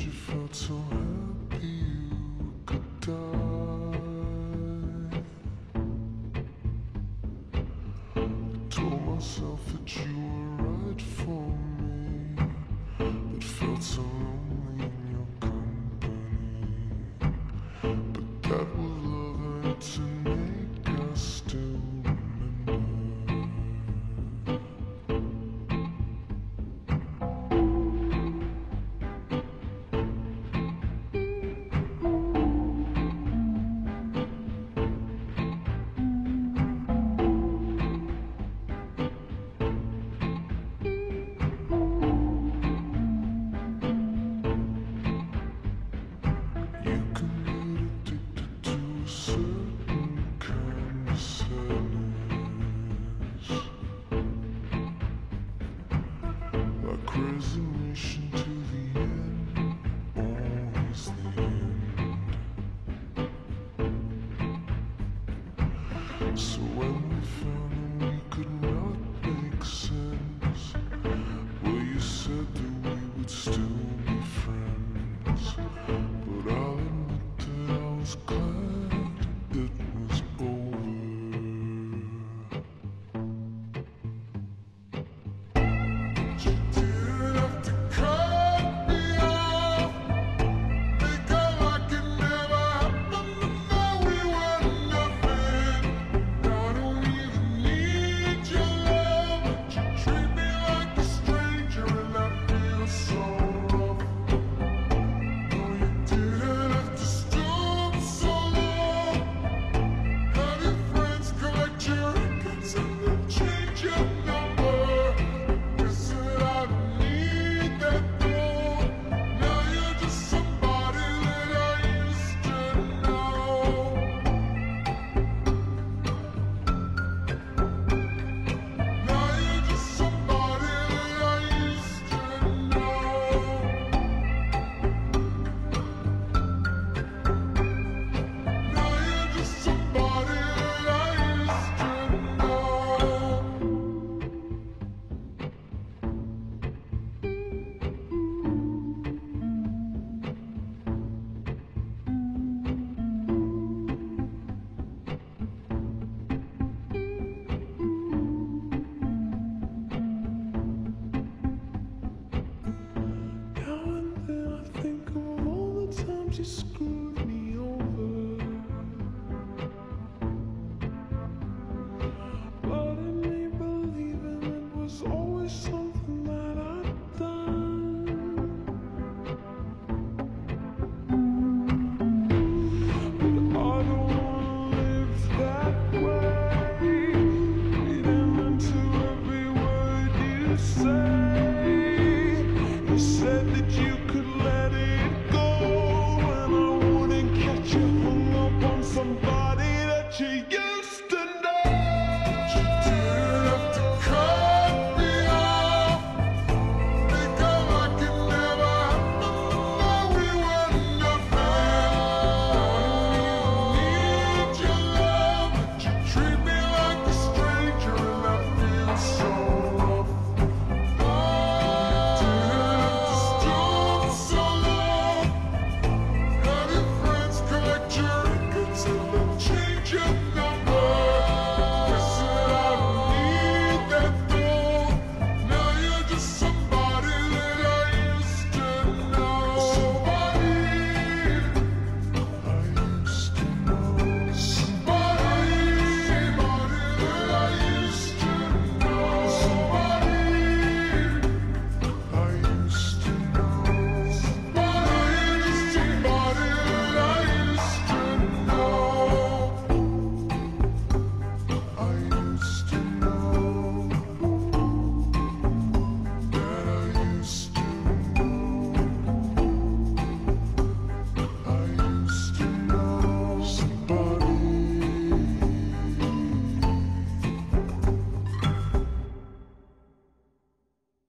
you felt so happy you could die. I told myself that you were right for me, but felt so lonely Resignation to the end, always the end. So when we found that we could not make sense, well, you said that we would still. just